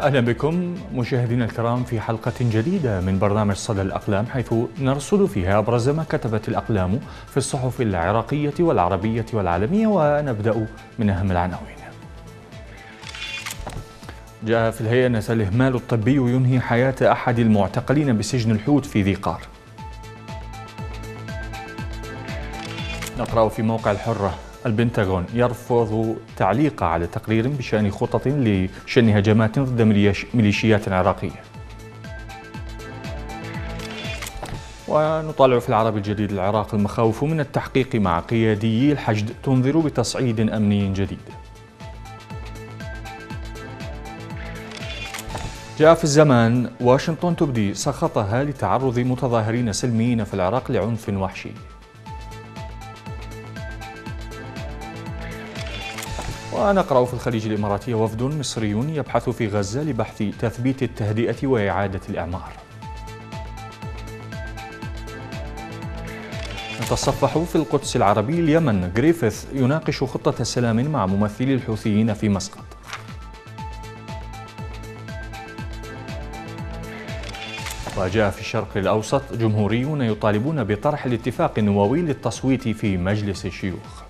أهلا بكم مشاهدينا الكرام في حلقة جديدة من برنامج صدى الأقلام حيث نرصد فيها أبرز ما كتبت الأقلام في الصحف العراقية والعربية والعالمية ونبدأ من أهم العناوين. جاء في الهيئة أن الإهمال الطبي ينهي حياة أحد المعتقلين بسجن الحوت في ذي قار. نقرأ في موقع الحرة. البنتاغون يرفض تعليق على تقرير بشأن خطط لشن هجمات ضد ميليشيات عراقية. ونطالع في العرب الجديد. العراق المخاوف من التحقيق مع قياديي الحشد تنذر بتصعيد أمني جديد. جاء في الزمان واشنطن تبدي سخطها لتعرض متظاهرين سلميين في العراق لعنف وحشي. ونقرأ في الخليج الإماراتي وفد مصري يبحث في غزة لبحث تثبيت التهدئة وإعادة الإعمار. نتصفح في القدس العربي اليمن. غريفيث يناقش خطة سلام مع ممثلي الحوثيين في مسقط. وجاء في الشرق الأوسط جمهوريون يطالبون بطرح الاتفاق النووي للتصويت في مجلس الشيوخ.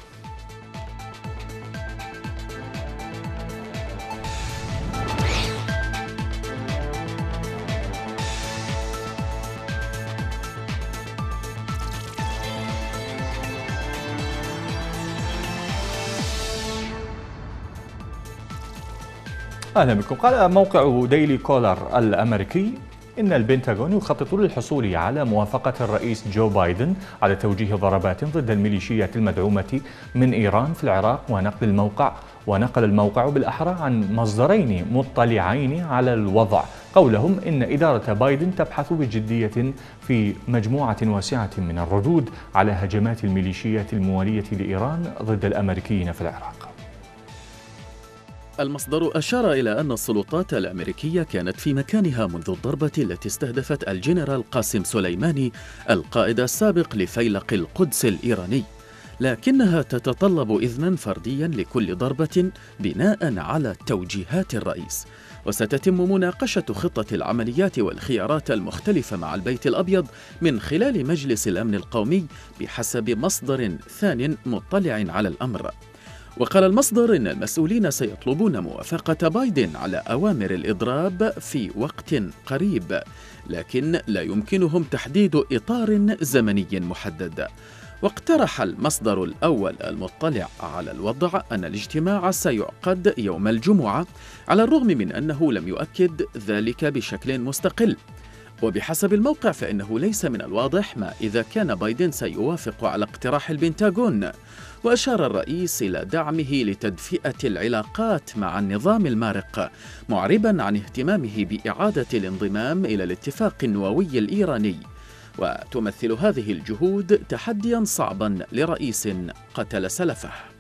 أهلا بكم. قال موقع ديلي كولر الأمريكي إن البنتاغون يخطط للحصول على موافقة الرئيس جو بايدن على توجيه ضربات ضد الميليشيات المدعومة من إيران في العراق ونقل الموقع ونقل الموقع بالأحرى عن مصدرين مطلعين على الوضع. قولهم إن إدارة بايدن تبحث بجدية في مجموعة واسعة من الردود على هجمات الميليشيات الموالية لإيران ضد الأمريكيين في العراق. المصدر أشار إلى أن السلطات الأمريكية كانت في مكانها منذ الضربة التي استهدفت الجنرال قاسم سليماني القائد السابق لفيلق القدس الإيراني. لكنها تتطلب إذنا فرديا لكل ضربة بناء على توجيهات الرئيس. وستتم مناقشة خطة العمليات والخيارات المختلفة مع البيت الأبيض من خلال مجلس الأمن القومي بحسب مصدر ثان مطلع على الأمر. وقال المصدر إن المسؤولين سيطلبون موافقة بايدن على أوامر الإضراب في وقت قريب لكن لا يمكنهم تحديد إطار زمني محدد. واقترح المصدر الأول المطلع على الوضع أن الاجتماع سيعقد يوم الجمعة على الرغم من أنه لم يؤكد ذلك بشكل مستقل. وبحسب الموقع فإنه ليس من الواضح ما إذا كان بايدن سيوافق على اقتراح البنتاغون. وأشار الرئيس إلى دعمه لتدفئة العلاقات مع النظام المارق معربا عن اهتمامه بإعادة الانضمام إلى الاتفاق النووي الإيراني. وتمثل هذه الجهود تحديا صعبا لرئيس قتل سلفه.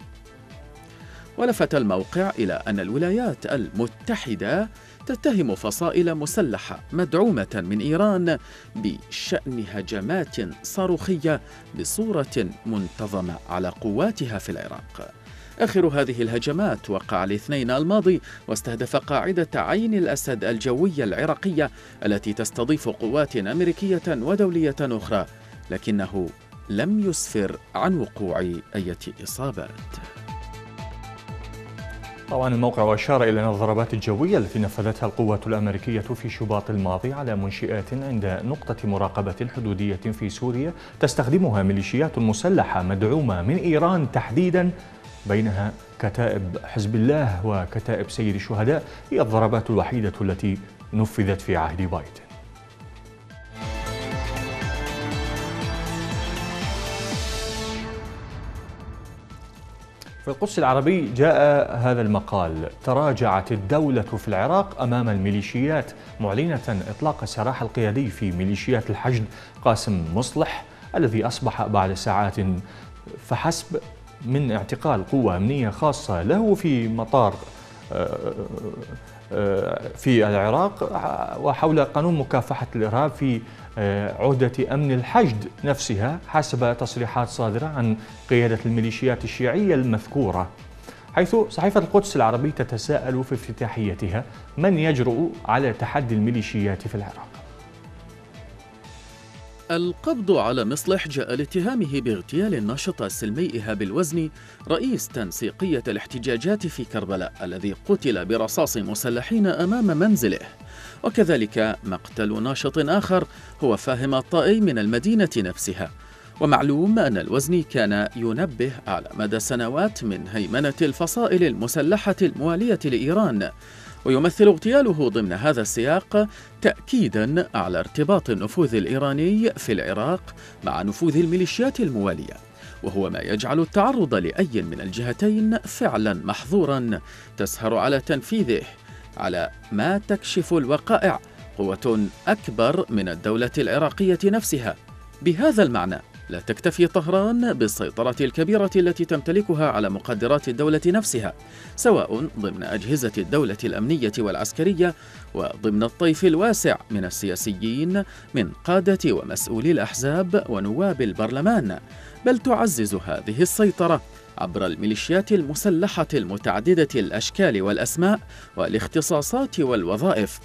ولفت الموقع إلى أن الولايات المتحدة تتهم فصائل مسلحة مدعومة من إيران بشأن هجمات صاروخية بصورة منتظمة على قواتها في العراق. آخر هذه الهجمات وقع الاثنين الماضي واستهدف قاعدة عين الأسد الجوية العراقية التي تستضيف قوات أمريكية ودولية أخرى لكنه لم يسفر عن وقوع أي إصابات. طبعا الموقع أشار إلى أن الضربات الجوية التي نفذتها القوات الأمريكية في شباط الماضي على منشئات عند نقطة مراقبة حدودية في سوريا تستخدمها ميليشيات مسلحة مدعومة من إيران تحديدا بينها كتائب حزب الله وكتائب سيد الشهداء هي الضربات الوحيدة التي نفذت في عهد بايدن. في القدس العربي جاء هذا المقال تراجعت الدولة في العراق أمام الميليشيات. معلنة إطلاق سراح القيادي في ميليشيات الحشد قاسم مصلح الذي أصبح بعد ساعات فحسب من اعتقال قوة أمنية خاصة له في مطار آه، في العراق وحول قانون مكافحة الإرهاب في آه، عهدة أمن الحشد نفسها حسب تصريحات صادرة عن قيادة الميليشيات الشيعية المذكورة. حيث صحيفة القدس العربي تتساءل في افتتاحيتها من يجرؤ على تحدي الميليشيات في العراق. القبض على مصلح جاء لاتهامه باغتيال الناشط السلمي إيهاب الوزني رئيس تنسيقية الاحتجاجات في كربلاء الذي قتل برصاص مسلحين أمام منزله. وكذلك مقتل ناشط آخر هو فاهم الطائي من المدينة نفسها. ومعلوم أن الوزني كان ينبه على مدى سنوات من هيمنة الفصائل المسلحة الموالية لإيران. ويمثل اغتياله ضمن هذا السياق تأكيدا على ارتباط النفوذ الإيراني في العراق مع نفوذ الميليشيات الموالية وهو ما يجعل التعرض لأي من الجهتين فعلا محظورا تسهر على تنفيذه على ما تكشف الوقائع قوة أكبر من الدولة العراقية نفسها. بهذا المعنى لا تكتفي طهران بالسيطرة الكبيرة التي تمتلكها على مقدرات الدولة نفسها، سواء ضمن أجهزة الدولة الأمنية والعسكرية وضمن الطيف الواسع من السياسيين من قادة ومسؤولي الأحزاب ونواب البرلمان، بل تعزز هذه السيطرة عبر الميليشيات المسلحة المتعددة الأشكال والأسماء والاختصاصات والوظائف.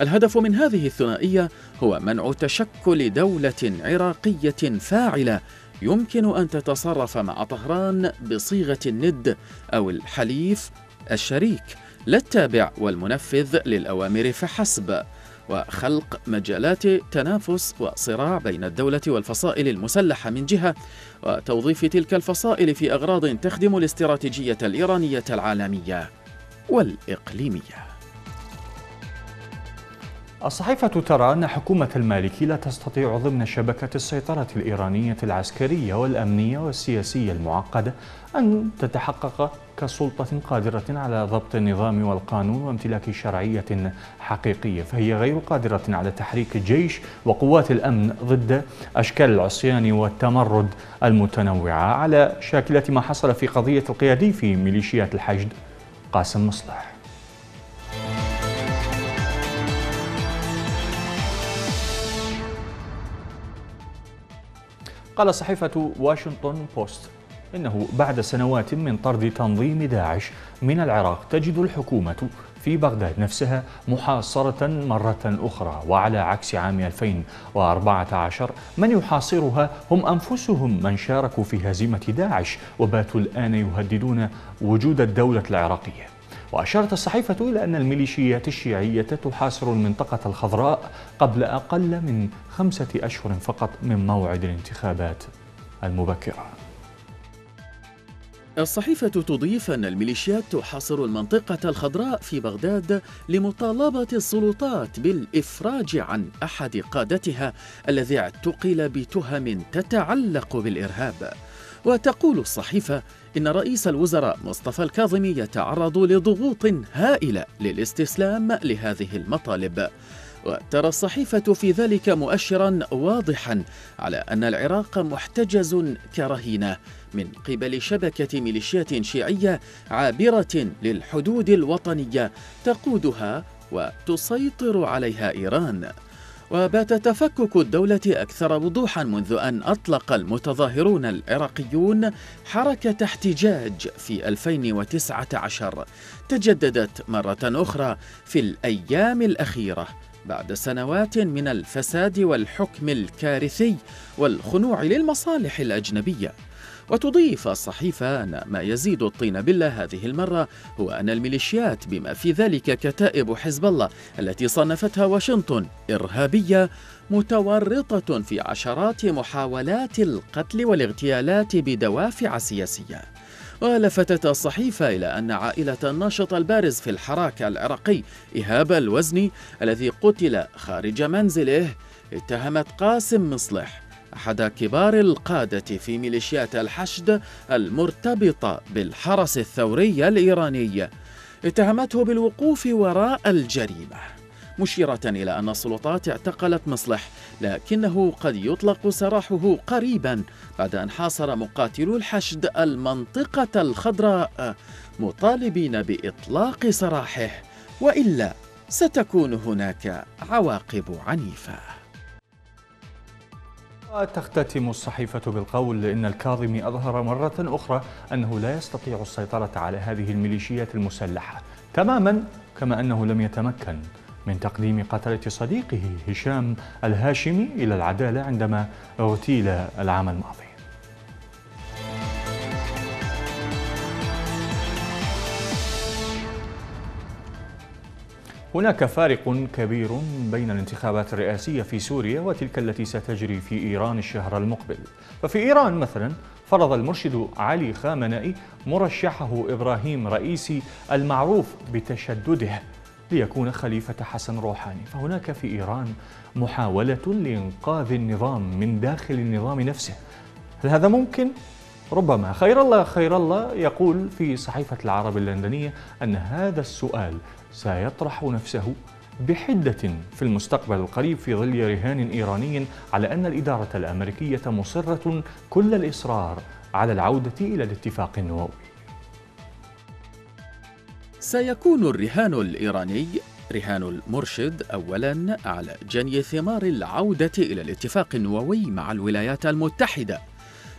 الهدف من هذه الثنائية هو منع تشكل دولة عراقية فاعلة يمكن أن تتصرف مع طهران بصيغة الند أو الحليف الشريك لا التابع والمنفذ للأوامر فحسب وخلق مجالات تنافس وصراع بين الدولة والفصائل المسلحة من جهة وتوظيف تلك الفصائل في أغراض تخدم الاستراتيجية الإيرانية العالمية والإقليمية. الصحيفة ترى أن حكومة المالكي لا تستطيع ضمن شبكة السيطرة الإيرانية العسكرية والأمنية والسياسية المعقدة أن تتحقق كسلطة قادرة على ضبط النظام والقانون وامتلاك شرعية حقيقية. فهي غير قادرة على تحريك الجيش وقوات الأمن ضد أشكال العصيان والتمرد المتنوعة. على شاكلة ما حصل في قضية القيادي في ميليشيات الحشد قاسم مصلح. قال صحيفة واشنطن بوست إنه بعد سنوات من طرد تنظيم داعش من العراق تجد الحكومة في بغداد نفسها محاصرة مرة أخرى وعلى عكس عام 2014 من يحاصرها هم أنفسهم من شاركوا في هزيمة داعش وباتوا الآن يهددون وجود الدولة العراقية. وأشارت الصحيفة إلى أن الميليشيات الشيعية تحاصر المنطقة الخضراء قبل أقل من خمسة أشهر فقط من موعد الانتخابات المبكرة. الصحيفة تضيف أن الميليشيات تحاصر المنطقة الخضراء في بغداد لمطالبة السلطات بالإفراج عن أحد قادتها الذي اعتقل بتهم تتعلق بالإرهاب. وتقول الصحيفة إن رئيس الوزراء مصطفى الكاظمي يتعرض لضغوط هائلة للاستسلام لهذه المطالب. وترى الصحيفة في ذلك مؤشرا واضحا على أن العراق محتجز كرهينة من قبل شبكة ميليشيات شيعية عابرة للحدود الوطنية تقودها وتسيطر عليها إيران. وبات تفكك الدولة أكثر وضوحا منذ أن أطلق المتظاهرون العراقيون حركة احتجاج في 2019 تجددت مرة أخرى في الأيام الأخيرة بعد سنوات من الفساد والحكم الكارثي والخنوع للمصالح الأجنبية. وتضيف الصحيفة أن ما يزيد الطين بلة هذه المرة هو أن الميليشيات بما في ذلك كتائب حزب الله التي صنفتها واشنطن إرهابية متورطة في عشرات محاولات القتل والاغتيالات بدوافع سياسية. ولفتت الصحيفة إلى أن عائلة الناشط البارز في الحراك العراقي إيهاب الوزني الذي قتل خارج منزله اتهمت قاسم مصلح أحد كبار القادة في ميليشيات الحشد المرتبطة بالحرس الثوري الإيراني. اتهمته بالوقوف وراء الجريمة مشيرة إلى أن السلطات اعتقلت مصلح لكنه قد يطلق سراحه قريبا بعد أن حاصر مقاتلو الحشد المنطقة الخضراء مطالبين بإطلاق سراحه وإلا ستكون هناك عواقب عنيفة. تختتم الصحيفة بالقول إن الكاظمي أظهر مرة أخرى أنه لا يستطيع السيطرة على هذه الميليشيات المسلحة تماما كما أنه لم يتمكن من تقديم قتلة صديقه هشام الهاشمي إلى العدالة عندما أغتيل العام الماضي. هناك فارق كبير بين الانتخابات الرئاسية في سوريا وتلك التي ستجري في إيران الشهر المقبل. ففي إيران مثلا فرض المرشد علي خامنئي مرشحه إبراهيم رئيسي المعروف بتشدده ليكون خليفة حسن روحاني. فهناك في إيران محاولة لإنقاذ النظام من داخل النظام نفسه. هل هذا ممكن؟ ربما. خير الله خير الله يقول في صحيفة العرب اللندنية أن هذا السؤال سيطرح نفسه بحدة في المستقبل القريب في ظل رهان إيراني على أن الإدارة الأمريكية مصرة كل الإصرار على العودة إلى الاتفاق النووي. سيكون الرهان الإيراني رهان المرشد أولا على جني ثمار العودة إلى الاتفاق النووي مع الولايات المتحدة.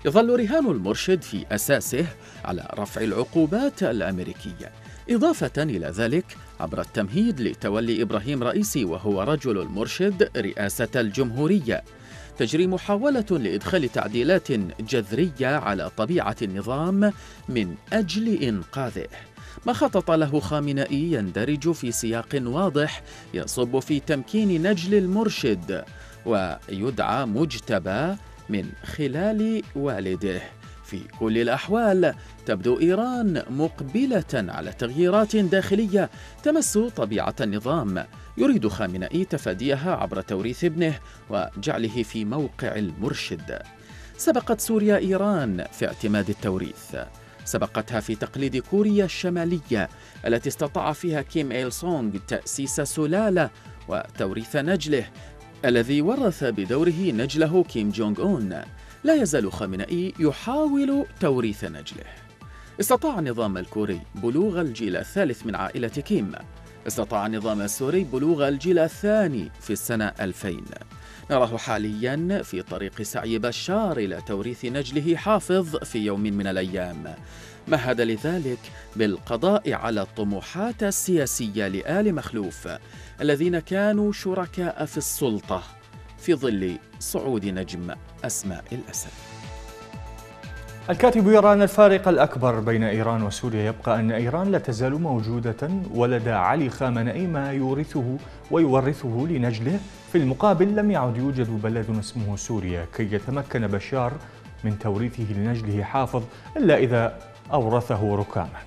يظل رهان المرشد في أساسه على رفع العقوبات الأمريكية. إضافة إلى ذلك عبر التمهيد لتولي إبراهيم رئيسي وهو رجل المرشد رئاسة الجمهورية. تجري محاولة لإدخال تعديلات جذرية على طبيعة النظام من أجل إنقاذه. ما خطط له خامنئي يندرج في سياق واضح يصب في تمكين نجل المرشد ويدعى مجتبى من خلال والده. في كل الأحوال تبدو إيران مقبلة على تغييرات داخلية تمس طبيعة النظام يريد خامنئي تفاديها عبر توريث ابنه وجعله في موقع المرشد. سبقت سوريا إيران في اعتماد التوريث. سبقتها في تقليد كوريا الشمالية التي استطاع فيها كيم إيل سونغ تأسيس سلالة وتوريث نجله الذي ورث بدوره نجله كيم جونغ أون. لا يزال خامنئي يحاول توريث نجله. استطاع النظام الكوري بلوغ الجيل الثالث من عائلة كيم. استطاع النظام السوري بلوغ الجيل الثاني في السنة 2000 نراه حاليا في طريق سعي بشار إلى توريث نجله حافظ في يوم من الأيام. مهد لذلك؟ بالقضاء على الطموحات السياسية لآل مخلوف الذين كانوا شركاء في السلطة. في ظل صعود نجم أسماء الأسد. الكاتب يرى أن الفارق الأكبر بين إيران وسوريا يبقى أن إيران لا تزال موجودة ولدى علي خامنئي ما يورثه ويورثه لنجله. في المقابل لم يعد يوجد بلد اسمه سوريا كي يتمكن بشار من توريثه لنجله حافظ إلا إذا أورثه ركاما.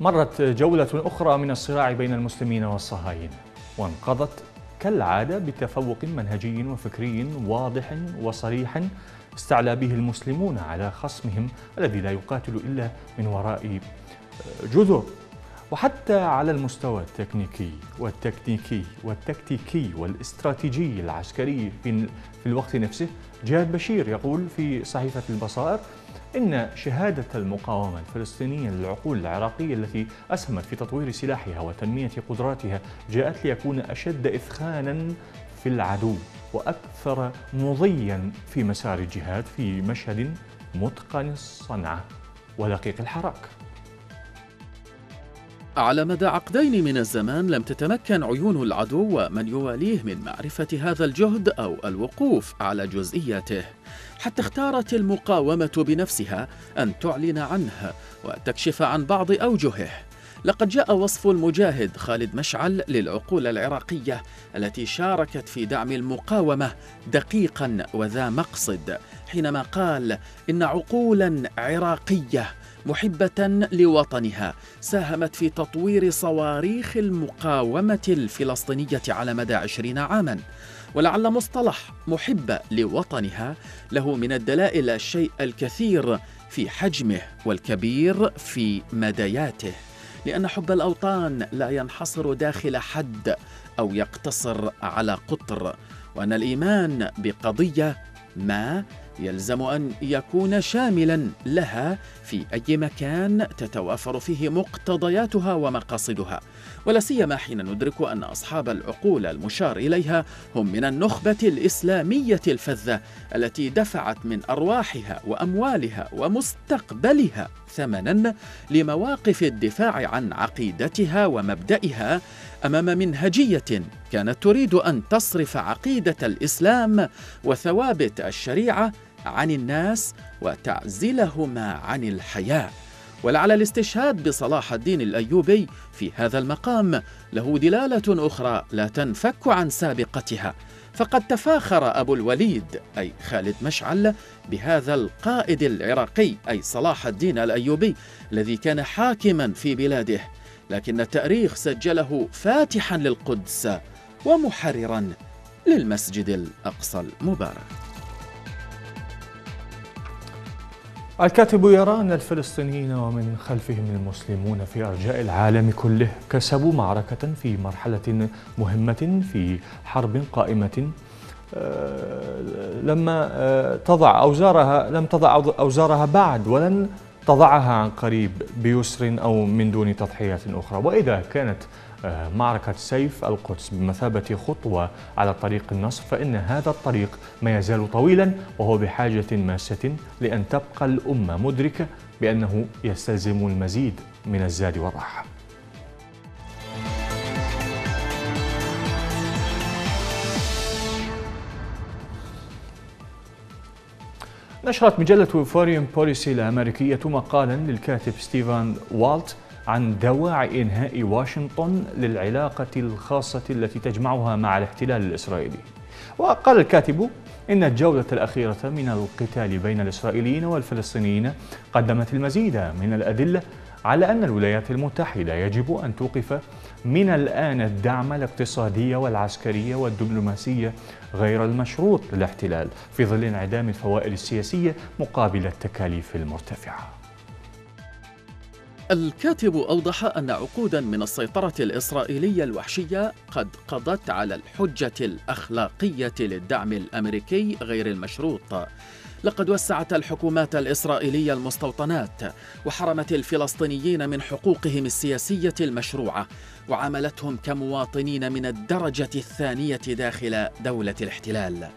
مرت جولة أخرى من الصراع بين المسلمين والصهاينة وانقضت كالعادة بتفوق منهجي وفكري واضح وصريح استعلى به المسلمون على خصمهم الذي لا يقاتل إلا من وراء جذر وحتى على المستوى التكنيكي والتكنيكي والتكتيكي والاستراتيجي العسكري في الوقت نفسه جهاد بشير يقول في صحيفة البصائر إن شهادة المقاومة الفلسطينية للعقول العراقية التي أسهمت في تطوير سلاحها وتنمية قدراتها جاءت ليكون أشد إثخانا في العدو وأكثر مضيا في مسار الجهاد في مشهد متقن الصنعة ودقيق الحراك. على مدى عقدين من الزمان لم تتمكن عيون العدو ومن يواليه من معرفة هذا الجهد أو الوقوف على جزئياته. حتى اختارت المقاومة بنفسها أن تعلن عنه وتكشف عن بعض أوجهه. لقد جاء وصف المجاهد خالد مشعل للعقول العراقية التي شاركت في دعم المقاومة دقيقا وذا مقصد حينما قال إن عقولا عراقية محبة لوطنها ساهمت في تطوير صواريخ المقاومة الفلسطينية على مدى عشرين عاما. ولعل مصطلح محبة لوطنها له من الدلائل الشيء الكثير في حجمه والكبير في مداياته. لأن حب الأوطان لا ينحصر داخل حد أو يقتصر على قطر وأن الإيمان بقضية ما يلزم أن يكون شاملا لها في أي مكان تتوافر فيه مقتضياتها ومقاصدها. ولا سيما حين ندرك أن أصحاب العقول المشار إليها هم من النخبة الإسلامية الفذة التي دفعت من أرواحها وأموالها ومستقبلها ثمنا لمواقف الدفاع عن عقيدتها ومبدئها أمام منهجية كانت تريد أن تصرف عقيدة الإسلام وثوابت الشريعة عن الناس وتعزلهما عن الحياة. ولعل الاستشهاد بصلاح الدين الأيوبي في هذا المقام له دلالة أخرى لا تنفك عن سابقتها. فقد تفاخر أبو الوليد أي خالد مشعل بهذا القائد العراقي أي صلاح الدين الأيوبي الذي كان حاكما في بلاده. لكن التأريخ سجله فاتحا للقدس ومحررا للمسجد الأقصى المبارك. الكاتب يرى أن الفلسطينيين ومن خلفهم المسلمون في أرجاء العالم كله كسبوا معركة في مرحلة مهمة في حرب قائمة. آه، لما آه، تضع أوزارها لم تضع أوزارها بعد ولن تضعها عن قريب بيسر أو من دون تضحيات أخرى. وإذا كانت معركة سيف القدس بمثابة خطوة على طريق النصر فإن هذا الطريق ما يزال طويلا وهو بحاجة ماسة لأن تبقى الأمة مدركة بأنه يستلزم المزيد من الزاد والراحة. نشرت مجلة فورين بوليسي الأمريكية مقالا للكاتب ستيفان والت عن دواعي إنهاء واشنطن للعلاقة الخاصة التي تجمعها مع الاحتلال الإسرائيلي. وقال الكاتب إن الجولة الأخيرة من القتال بين الإسرائيليين والفلسطينيين قدمت المزيد من الأدلة على أن الولايات المتحدة يجب أن توقف من الآن الدعم الاقتصادي والعسكري والدبلوماسي غير المشروط للاحتلال في ظل انعدام الفوائد السياسية مقابل التكاليف المرتفعة. الكاتب أوضح أن عقودا من السيطرة الإسرائيلية الوحشية قد قضت على الحجة الأخلاقية للدعم الأمريكي غير المشروط. لقد وسعت الحكومات الإسرائيلية المستوطنات وحرمت الفلسطينيين من حقوقهم السياسية المشروعة وعاملتهم كمواطنين من الدرجة الثانية داخل دولة الاحتلال.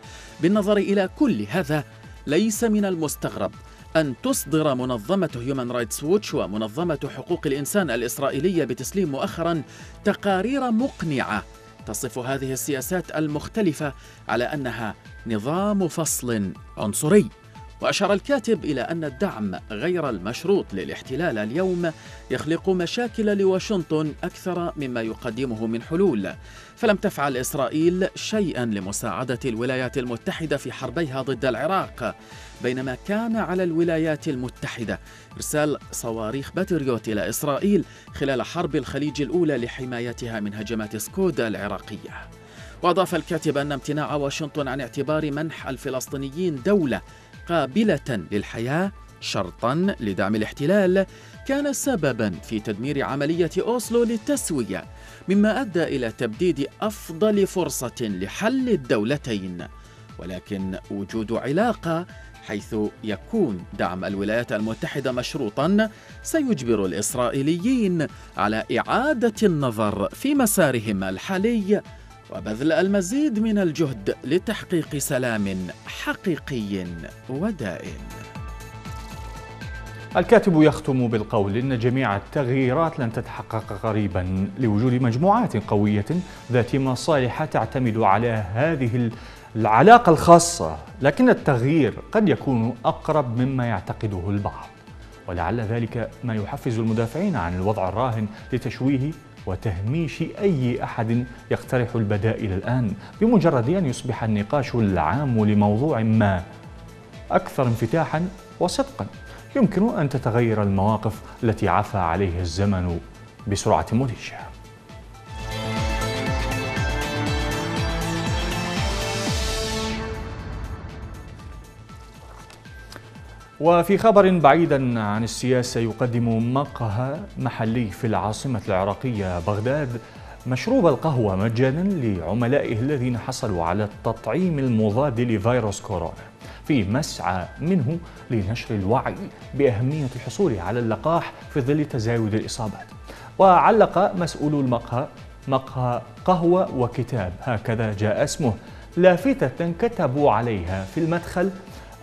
بالنظر إلى كل هذا ليس من المستغرب أن تصدر منظمة هيومن رايتس ووتش ومنظمة حقوق الإنسان الإسرائيلية بتسليم مؤخرا تقارير مقنعة تصف هذه السياسات المختلفة على أنها نظام فصل عنصري. وأشار الكاتب إلى أن الدعم غير المشروط للاحتلال اليوم يخلق مشاكل لواشنطن أكثر مما يقدمه من حلول. فلم تفعل إسرائيل شيئا لمساعدة الولايات المتحدة في حربيها ضد العراق بينما كان على الولايات المتحدة إرسال صواريخ باتريوت إلى إسرائيل خلال حرب الخليج الأولى لحمايتها من هجمات سكودا العراقية. وأضاف الكاتب أن امتناع واشنطن عن اعتبار منح الفلسطينيين دولة قابلة للحياة شرطا لدعم الاحتلال كان سببا في تدمير عملية أوسلو للتسوية مما أدى إلى تبديد أفضل فرصة لحل الدولتين. ولكن وجود علاقة حيث يكون دعم الولايات المتحدة مشروطا سيجبر الإسرائيليين على إعادة النظر في مسارهم الحالي. وبذل المزيد من الجهد لتحقيق سلام حقيقي ودائم. الكاتب يختم بالقول إن جميع التغييرات لن تتحقق قريبا لوجود مجموعات قوية ذات مصالح تعتمد على هذه العلاقة الخاصة لكن التغيير قد يكون أقرب مما يعتقده البعض. ولعل ذلك ما يحفز المدافعين عن الوضع الراهن لتشويه وتهميش أي أحد يقترح البدائل الآن بمجرد أن يصبح النقاش العام لموضوع ما أكثر انفتاحا وصدقا. يمكن أن تتغير المواقف التي عفى عليه الزمن بسرعة مدهشة. وفي خبر بعيدا عن السياسة يقدم مقهى محلي في العاصمة العراقية بغداد مشروب القهوة مجانا لعملائه الذين حصلوا على التطعيم المضاد لفيروس كورونا في مسعى منه لنشر الوعي بأهمية الحصول على اللقاح في ظل تزايد الإصابات. وعلق مسؤول المقهى مقهى قهوة وكتاب هكذا جاء اسمه. لافتة كتبوا عليها في المدخل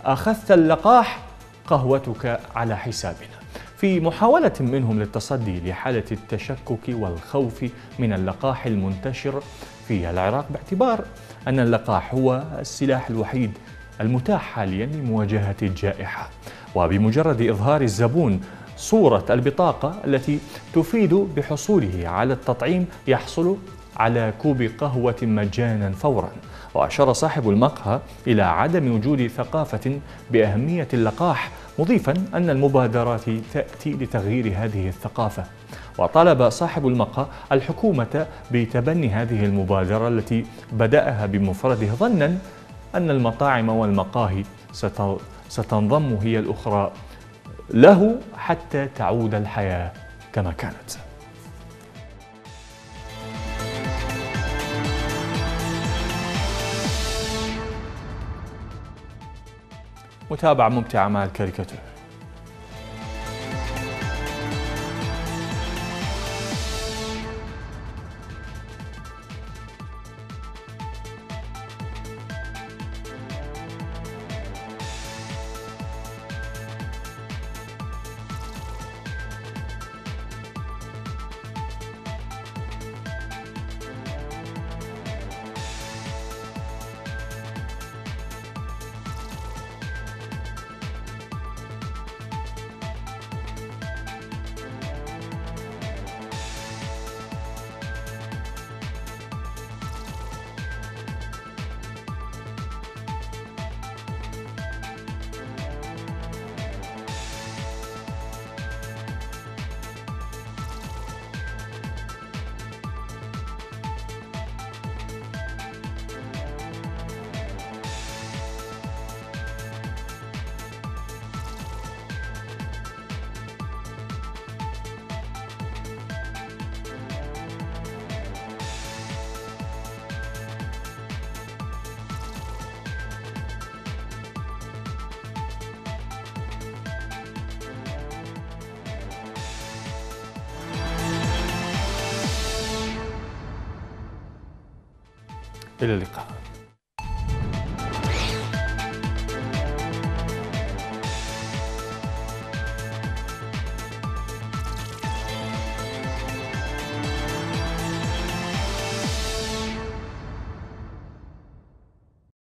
أخذت اللقاح قهوتك على حسابنا. في محاولة منهم للتصدي لحالة التشكك والخوف من اللقاح المنتشر في العراق باعتبار أن اللقاح هو السلاح الوحيد المتاح حاليا لمواجهة الجائحة. وبمجرد إظهار الزبون صورة البطاقة التي تفيد بحصوله على التطعيم يحصل على كوب قهوة مجانا فورا. وأشار صاحب المقهى إلى عدم وجود ثقافة بأهمية اللقاح مضيفا أن المبادرات تأتي لتغيير هذه الثقافة. وطالب صاحب المقهى الحكومة بتبني هذه المبادرة التي بدأها بمفرده ظنا أن المطاعم والمقاهي ستنضم هي الأخرى له حتى تعود الحياة كما كانت. متابعة ممتعة مع الكاريكاتير إلى اللقاء